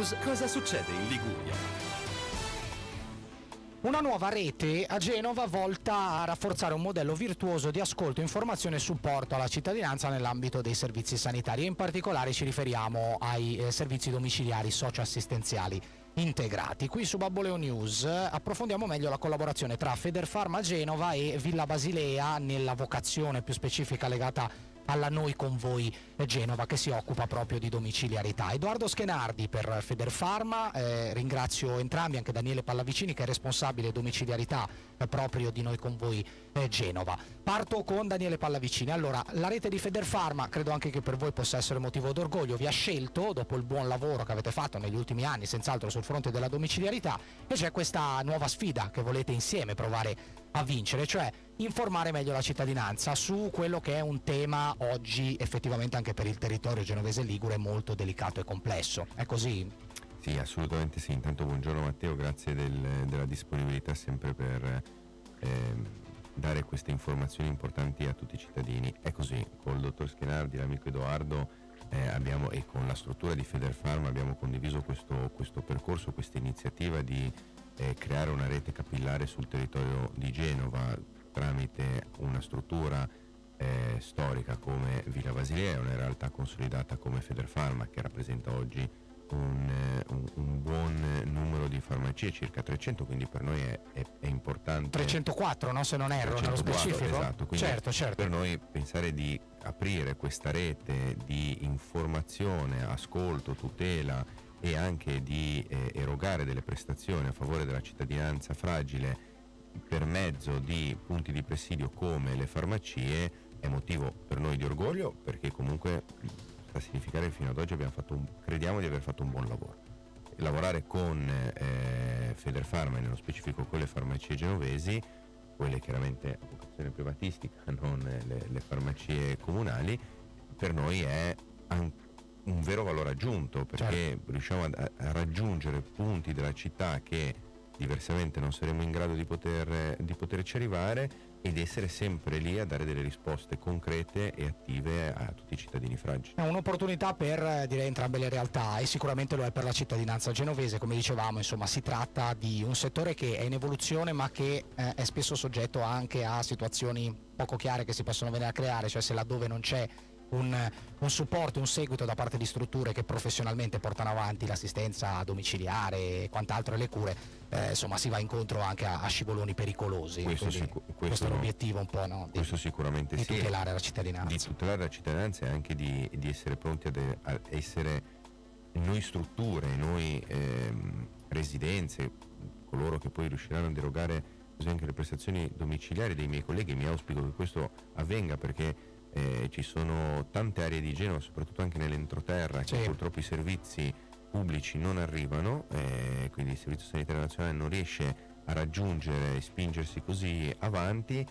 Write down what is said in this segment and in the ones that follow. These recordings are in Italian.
News cosa succede in Liguria. Una nuova rete a Genova volta a rafforzare un modello virtuoso di ascolto, informazione e supporto alla cittadinanza nell'ambito dei servizi sanitari e in particolare ci riferiamo ai eh, servizi domiciliari socioassistenziali integrati. Qui su Babboleo News approfondiamo meglio la collaborazione tra Federfarma Genova e Villa Basilea nella vocazione più specifica legata alla Noi con voi Genova che si occupa proprio di domiciliarità. Edoardo Schenardi per Federfarma, eh, ringrazio entrambi, anche Daniele Pallavicini che è responsabile domiciliarità eh, proprio di Noi con voi eh, Genova. Parto con Daniele Pallavicini. Allora, la rete di Federfarma credo anche che per voi possa essere motivo d'orgoglio, vi ha scelto dopo il buon lavoro che avete fatto negli ultimi anni, senz'altro sul fronte della domiciliarità e c'è questa nuova sfida che volete insieme provare a vincere, cioè informare meglio la cittadinanza su quello che è un tema oggi effettivamente anche per il territorio genovese ligure molto delicato e complesso. È così? Sì, assolutamente sì. Intanto buongiorno Matteo, grazie del, della disponibilità sempre per eh, dare queste informazioni importanti a tutti i cittadini. È così, col dottor Schenardi, l'amico Edoardo eh, abbiamo, e con la struttura di Federfarm abbiamo condiviso questo, questo percorso, questa iniziativa di eh, creare una rete capillare sul territorio di Genova tramite una struttura eh, storica come Villa Basilea, una realtà consolidata come Federfarma che rappresenta oggi un, eh, un, un, buon numero di farmacie, circa 300, quindi per noi è, è, è importante. 304, no? se non erro, 304, nello specifico. Esatto, quindi certo, certo. per noi pensare di aprire questa rete di informazione, ascolto, tutela e anche di eh, erogare delle prestazioni a favore della cittadinanza fragile per mezzo di punti di presidio come le farmacie è motivo per noi di orgoglio perché comunque sta significare che fino ad oggi un, crediamo di aver fatto un buon lavoro. Lavorare con eh, Federfarma e nello specifico con le farmacie genovesi, quelle chiaramente a vocazione privatistica, non le, le farmacie comunali, per noi è anche un vero valore aggiunto perché certo. riusciamo a, a, raggiungere punti della città che diversamente non saremmo in grado di, poter, di poterci arrivare ed essere sempre lì a dare delle risposte concrete e attive a tutti i cittadini fragili. È un'opportunità per eh, dire, entrambe le realtà e sicuramente lo è per la cittadinanza genovese, come dicevamo, insomma, si tratta di un settore che è in evoluzione ma che eh, è spesso soggetto anche a situazioni poco chiare che si possono venire a creare, cioè se laddove non c'è un, un, supporto, un seguito da parte di strutture che professionalmente portano avanti l'assistenza domiciliare e quant'altro e le cure, eh, insomma si va incontro anche a, a scivoloni pericolosi. Questo, sicu- questo, questo, è l'obiettivo un po' no? di, questo sicuramente di tutelare la cittadinanza. Di tutelare la cittadinanza e anche di, di essere pronti ad, a essere noi strutture, noi ehm, residenze, coloro che poi riusciranno a derogare anche le prestazioni domiciliari dei miei colleghi, mi auspico che questo avvenga perché eh, ci sono tante aree di Genova, soprattutto anche nell'entroterra, sì. che purtroppo i servizi pubblici non arrivano, eh, quindi il Servizio Sanitario Nazionale non riesce a raggiungere e spingersi così avanti.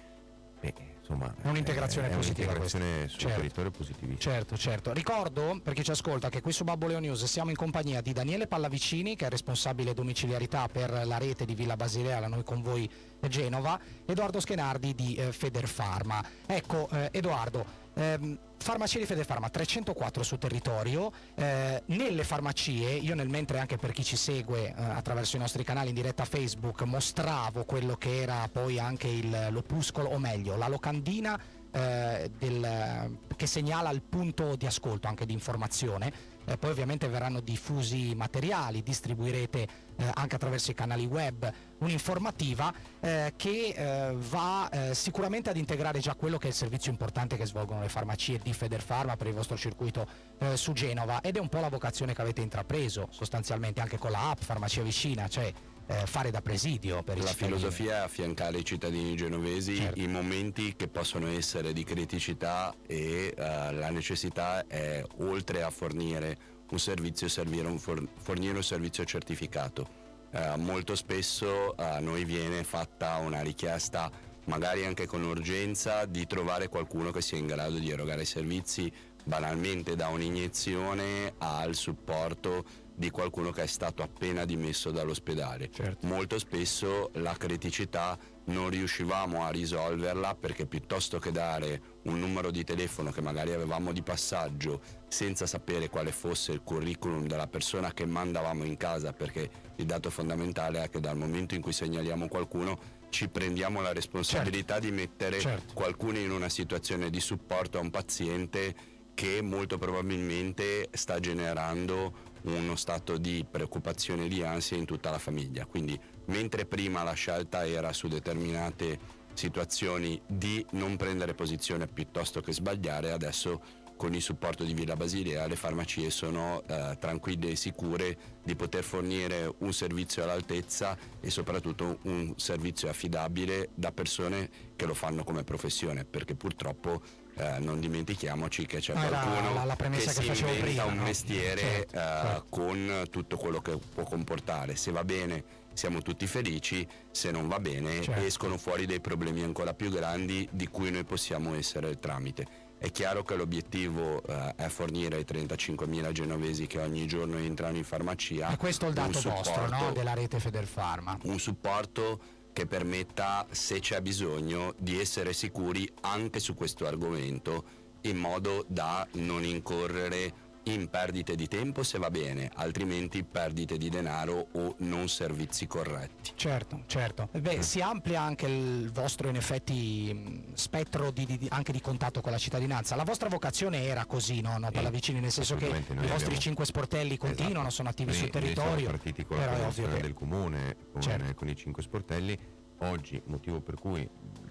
Beh, insomma, è un'integrazione è, positiva. un'integrazione sul certo. territorio positivissima. Certo, certo. Ricordo per chi ci ascolta che qui su Babboleo News siamo in compagnia di Daniele Pallavicini, che è responsabile domiciliarità per la rete di Villa Basilea, la noi con voi Genova, Edoardo Schenardi di eh, Federfarma. Ecco, eh, Edoardo, ehm, farmacie di Federfarma 304 sul territorio, eh, nelle farmacie, io nel mentre anche per chi ci segue eh, attraverso i nostri canali in diretta Facebook mostravo quello che era poi anche il, l'opuscolo, o meglio, la locandina eh, del, che segnala il punto di ascolto anche di informazione eh, poi ovviamente verranno diffusi materiali, distribuirete eh, anche attraverso i canali web un'informativa eh, che eh, va eh, sicuramente ad integrare già quello che è il servizio importante che svolgono le farmacie di Federfarma per il vostro circuito eh, su Genova. Ed è un po' la vocazione che avete intrapreso sostanzialmente anche con la app Farmacia Vicina, cioè eh, fare da presidio per la i cittadini. La filosofia è affiancare i cittadini genovesi certo. in momenti che possono essere di criticità e uh, la necessità è oltre a fornire un servizio servire un for- fornire un servizio certificato. Uh, molto spesso a noi viene fatta una richiesta magari anche con urgenza di trovare qualcuno che sia in grado di erogare i servizi banalmente da un'iniezione al supporto di qualcuno che è stato appena dimesso dall'ospedale. Certo. Molto spesso la criticità non riuscivamo a risolverla perché piuttosto che dare un numero di telefono che magari avevamo di passaggio senza sapere quale fosse il curriculum della persona che mandavamo in casa, perché il dato fondamentale è che dal momento in cui segnaliamo qualcuno ci prendiamo la responsabilità certo. di mettere certo. qualcuno in una situazione di supporto a un paziente che molto probabilmente sta generando uno stato di preoccupazione e di ansia in tutta la famiglia. Quindi mentre prima la scelta era su determinate situazioni di non prendere posizione piuttosto che sbagliare, adesso con il supporto di Villa Basilea le farmacie sono eh, tranquille e sicure di poter fornire un servizio all'altezza e soprattutto un servizio affidabile da persone che lo fanno come professione, perché purtroppo eh, non dimentichiamoci che c'è ah, qualcuno la, la, la che, che si inventa prima, un no? mestiere certo, eh, certo. con tutto quello che può comportare. Se va bene siamo tutti felici, se non va bene certo. escono fuori dei problemi ancora più grandi di cui noi possiamo essere il tramite. È chiaro che l'obiettivo eh, è fornire ai 35.000 genovesi che ogni giorno entrano in farmacia. E questo è il dato vostro, no? della rete Federfarma. Un supporto che permetta, se c'è bisogno, di essere sicuri anche su questo argomento in modo da non incorrere in perdite di tempo se va bene, altrimenti perdite di denaro o non servizi corretti. Certo, certo. Beh, mm. si amplia anche il vostro in effetti spettro di, di, anche di contatto con la cittadinanza. La vostra vocazione era così, no? no Pallavicini, nel senso che i vostri abbiamo... cinque sportelli continuano, esatto. sono attivi noi, sul territorio. Siamo partiti con la promozione del comune, con, certo. con, i cinque sportelli. Oggi, motivo per cui,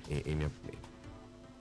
e, e, mi, e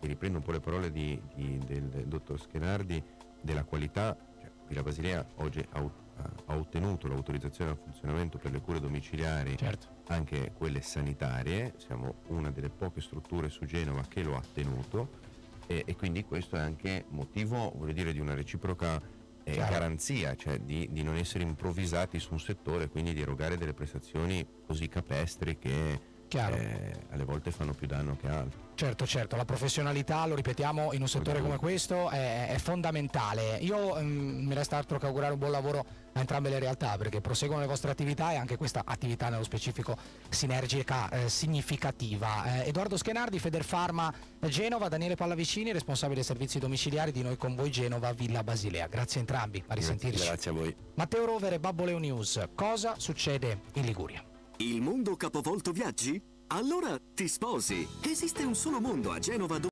riprendo un po' le parole di, del dottor Schenardi, della qualità Villa Basilea oggi ha, ha, ottenuto l'autorizzazione al funzionamento per le cure domiciliari, certo. anche quelle sanitarie, siamo una delle poche strutture su Genova che lo ha tenuto e, e quindi questo è anche motivo dire, di una reciproca eh, garanzia, cioè di, di non essere improvvisati su un settore, quindi di erogare delle prestazioni così capestri che eh, alle volte fanno più danno che altro. Certo, certo, la professionalità, lo ripetiamo, in un settore come questo è, è fondamentale. Io um, mi resta altro che augurare un buon lavoro a entrambe le realtà perché proseguono le vostre attività e anche questa attività nello specifico sinergica eh, significativa. Eh, Edoardo Schenardi, Federfarma Genova, Daniele Pallavicini, responsabile servizi domiciliari di Noi con voi Genova, Villa Basilea. Grazie a entrambi, a risentirci. Grazie a voi. Matteo Rovere, Babbo Leo News. Cosa succede in Liguria? Il mondo capovolto viaggi? Allora ti sposi! Esiste un solo mondo a Genova dove